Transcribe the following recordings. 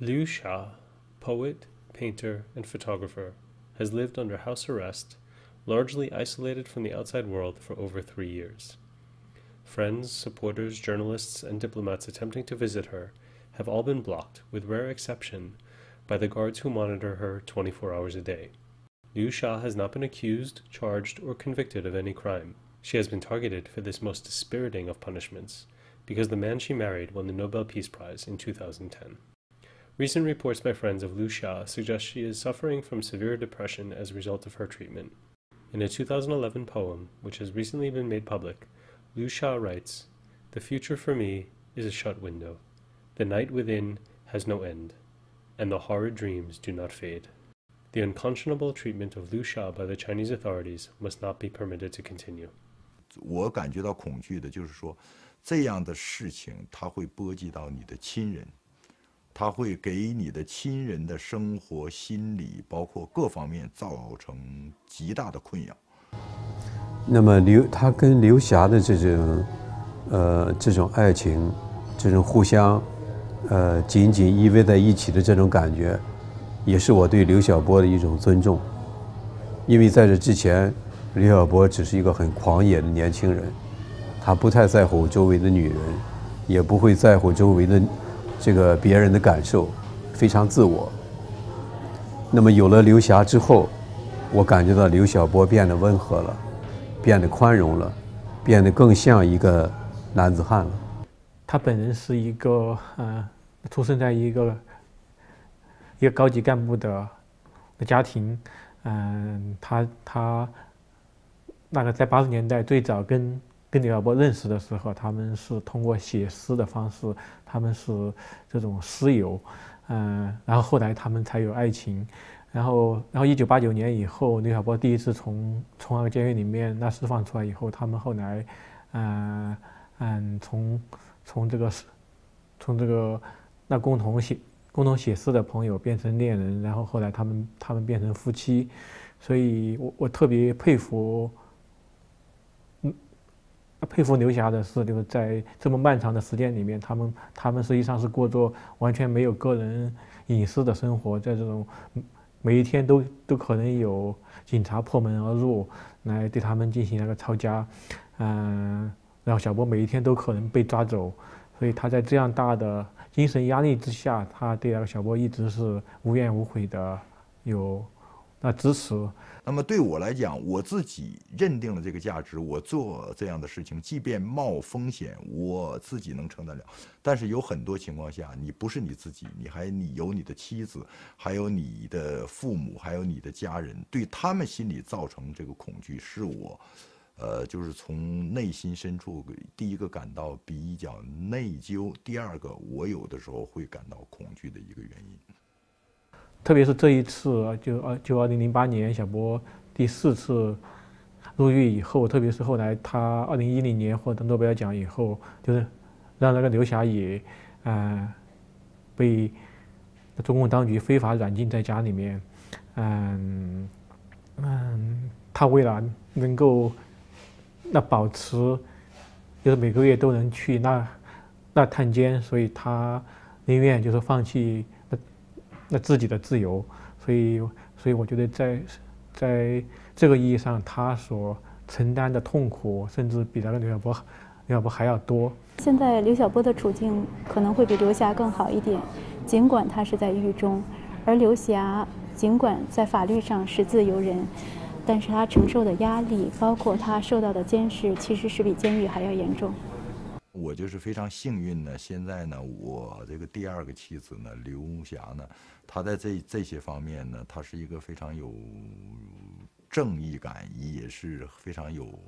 Liu Xia, poet, painter, and photographer, has lived under house arrest, largely isolated from the outside world for over three years. Friends, supporters, journalists, and diplomats attempting to visit her have all been blocked, with rare exception, by the guards who monitor her 24 hours a day. Liu Xia has not been accused, charged, or convicted of any crime. She has been targeted for this most dispiriting of punishments, because the man she married won the Nobel Peace Prize in 2010. Recent reports by friends of Liu Xia suggest she is suffering from severe depression as a result of her treatment. In a 2011 poem, which has recently been made public, Liu Xia writes, The future for me is a shut window. The night within has no end, and the horrid dreams do not fade. The unconscionable treatment of Liu Xia by the Chinese authorities must not be permitted to continue. 我感觉到恐惧的就是说，这样的事情它会波及到你的亲人， 它会给你的亲人的生活、心理，包括各方面造成极大的困扰。那么刘他跟刘霞的这种，呃，这种爱情，这种互相，呃，紧紧依偎在一起的这种感觉，也是我对刘晓波的一种尊重。因为在这之前，刘晓波只是一个很狂野的年轻人，他不太在乎周围的女人，也不会在乎周围的这个别人的感受，非常自我。那么有了刘霞之后，我感觉到刘晓波变得温和了。变得宽容了，变得更像一个男子汉了。他本人是一个呃，出生在一个一个高级干部的的家庭，嗯，他他那个在八十年代最早跟跟刘晓波认识的时候，他们是通过写诗的方式，他们是这种诗友，嗯，然后后来他们才有爱情。然后，然后一九八九年以后，刘晓波第一次从从那个监狱里面那释放出来以后，他们后来，嗯嗯，从从这个从这个那共同写共同写诗的朋友变成恋人，然后后来他们他们变成夫妻，所以我我特别佩服，佩服刘霞的是，就是在这么漫长的时间里面，他们他们实际上是过着完全没有个人隐私的生活，在这种。每一天都都可能有警察破门而入，来对他们进行那个抄家，嗯，然后小波每一天都可能被抓走，所以他在这样大的精神压力之下，他对那个小波一直是无怨无悔的，有那支持。那么对我来讲，我自己认定了这个价值，我做这样的事情，即便冒风险，我自己能承担了。但是有很多情况下，你不是你自己，你还你有你的妻子，还有你的父母，还有你的家人，对他们心里造成这个恐惧，是我，呃，就是从内心深处第一个感到比较内疚，第二个我有的时候会感到恐惧的一个原因。特别是这一次，就二就二零零八年小波第四次入狱以后，特别是后来他二零一零年获得诺贝尔奖以后，就是让那个刘霞也，嗯，被中共当局非法软禁在家里面，嗯嗯，他为了能够那保持，就是每个月都能去那那探监，所以他宁愿就是放弃。那自己的自由，所以，所以我觉得在，在这个意义上，他所承担的痛苦，甚至比那个刘晓波，刘晓波还要多。现在刘晓波的处境可能会比刘霞更好一点，尽管他是在狱中，而刘霞尽管在法律上是自由人，但是他承受的压力，包括他受到的监视，其实是比监狱还要严重。我就是非常幸运呢。现在呢，我这个第二个妻子呢，刘霞呢，她在这这些方面呢，她是一个非常有正义感，也是非常有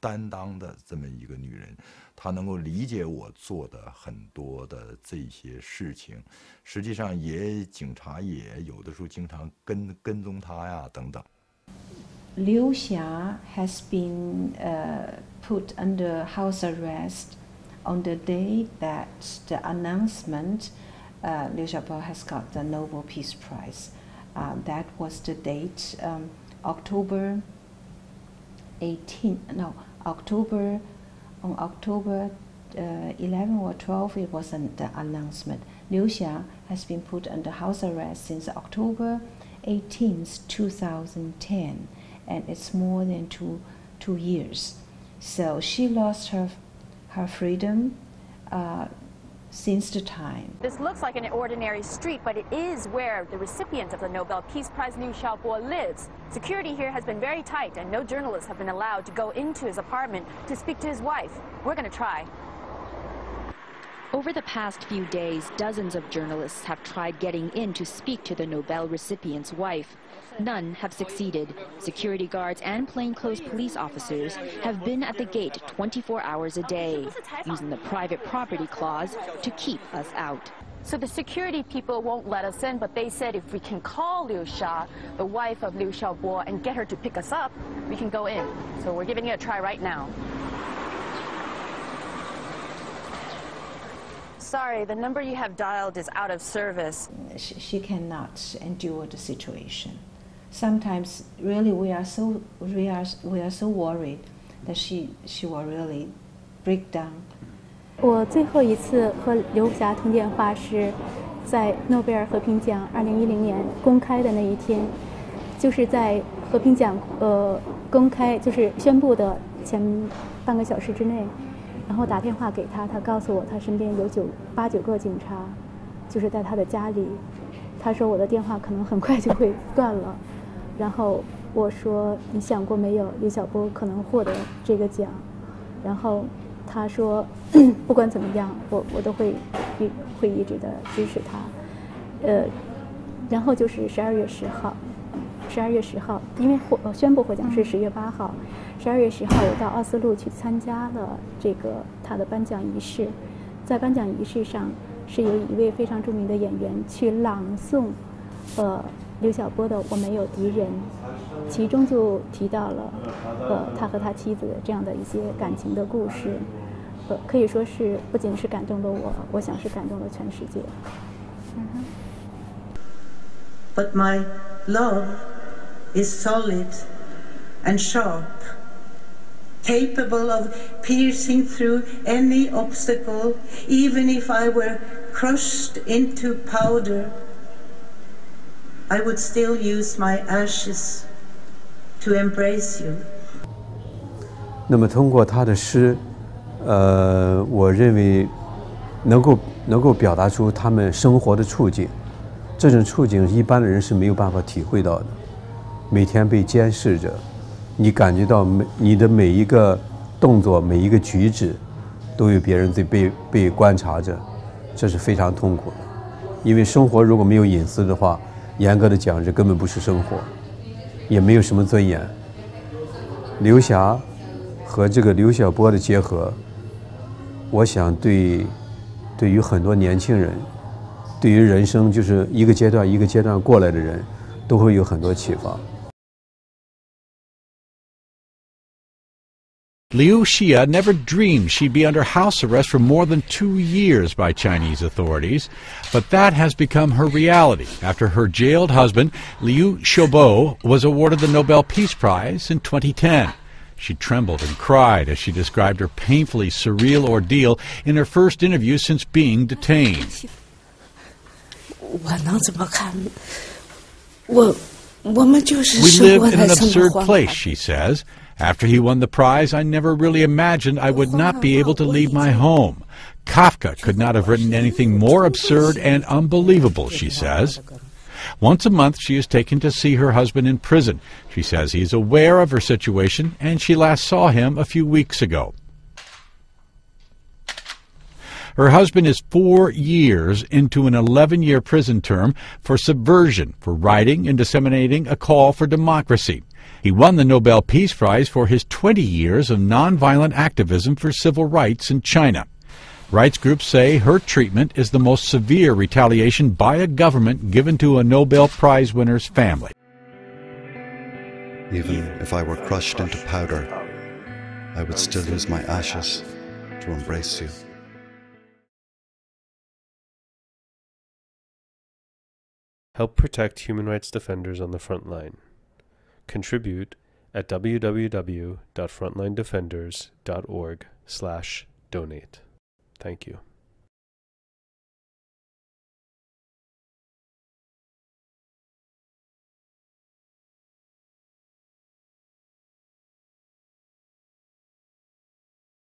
担当的这么一个女人。她能够理解我做的很多的这些事情，实际上也警察也有的时候经常跟跟踪她呀等等。刘霞 has been put under house arrest. On the day that the announcement uh, Liu Xiaobo has got the Nobel Peace Prize. Uh, that was the date, um, October 18, no, October, on October uh, 11 or 12, it was an, the announcement. Liu Xia has been put under house arrest since October 18, 2010, and it's more than two, two years. So she lost her, her freedom uh, since the time. This looks like an ordinary street, but it is where the recipient of the Nobel Peace Prize, Liu Xiaobo, lives. Security here has been very tight, and no journalists have been allowed to go into his apartment to speak to his wife. We're going to try. Over the past few days, dozens of journalists have tried getting in to speak to the Nobel recipient's wife. None have succeeded. Security guards and plainclothes police officers have been at the gate 24 hours a day, using the private property clause to keep us out. So the security people won't let us in, but they said if we can call Liu Xia, the wife of Liu Xiaobo, and get her to pick us up, we can go in. So we're giving it a try right now. Sorry, the number you have dialed is out of service. She, she cannot endure the situation. Sometimes, really, we are so we are we are so worried that she she will really break down. 我最后一次和刘霞通电话是在诺贝尔和平奖2010年公开的那一天，就是在和平奖呃公开就是宣布的前半个小时之内。 然后打电话给他，他告诉我他身边有九八九个警察，就是在他的家里。他说我的电话可能很快就会断了。然后我说你想过没有，李小波可能获得这个奖。然后他说 不管怎么样，我我都会一会一直的支持他。呃，然后就是十二月十号，十二月十号，因为获宣布获奖是十月八号。十二月十号，我到奥斯陆去参加了这个他的颁奖仪式。在颁奖仪式上，是由一位非常著名的演员去朗诵，呃，刘晓波的《我没有敌人》，其中就提到了，呃，他和他妻子这样的一些感情的故事，呃，可以说是不仅是感动了我，我想是感动了全世界。But my love is solid and sharp. capable of piercing through any obstacle, even if I were crushed into powder, I would still use my ashes to embrace you. 那么通过他的诗，呃，我认为能够能够表达出他们生活的处境，这种处境一般的人是没有办法体会到的，每天被监视着。 你感觉到每你的每一个动作、每一个举止，都有别人在被被观察着，这是非常痛苦的。因为生活如果没有隐私的话，严格的讲，这根本不是生活，也没有什么尊严。刘霞和这个刘晓波的结合，我想对对于很多年轻人，对于人生就是一个阶段一个阶段过来的人，都会有很多启发。Liu Xia never dreamed she'd be under house arrest for more than two years by Chinese authorities, but that has become her reality after her jailed husband, Liu Xiaobo, was awarded the Nobel Peace Prize in 2010. She trembled and cried as she described her painfully surreal ordeal in her first interview since being detained. We live in an absurd place, she says. After he won the prize, I never really imagined I would not be able to leave my home. Kafka could not have written anything more absurd and unbelievable, she says. Once a month, she is taken to see her husband in prison. She says he is aware of her situation, and she last saw him a few weeks ago. Her husband is four years into an 11 year prison term for subversion for writing and disseminating a call for democracy. He won the Nobel Peace Prize for his 20 years of nonviolent activism for civil rights in China. Rights groups say her treatment is the most severe retaliation by a government given to a Nobel Prize winner's family. Even if I were crushed into powder, I would still use my ashes to embrace you. Help protect human rights defenders on the front line. Contribute at www.frontlinedefenders.org slash donate. Thank you.